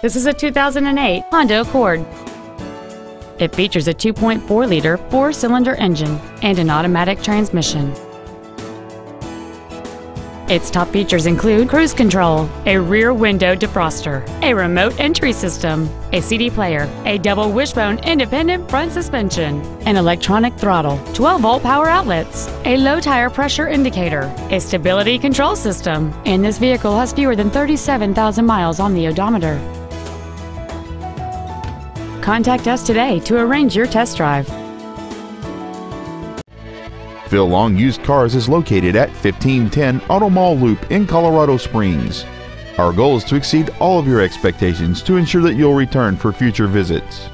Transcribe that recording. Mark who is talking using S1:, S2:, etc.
S1: This is a 2008 Honda Accord. It features a 2.4-liter four-cylinder engine and an automatic transmission. Its top features include cruise control, a rear window defroster, a remote entry system, a CD player, a double wishbone independent front suspension, an electronic throttle, 12-volt power outlets, a low tire pressure indicator, a stability control system, and this vehicle has fewer than 37,000 miles on the odometer. Contact us today to arrange your test drive.
S2: Phil Long Used Cars is located at 1510 Auto Mall Loop in Colorado Springs. Our goal is to exceed all of your expectations to ensure that you'll return for future visits.